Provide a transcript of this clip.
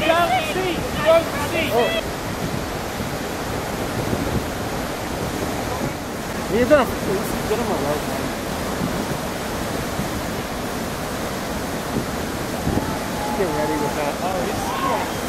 down the seat. Broke the seat. Oh. He's gonna, get him a road. Get ready with that. Oh, he's,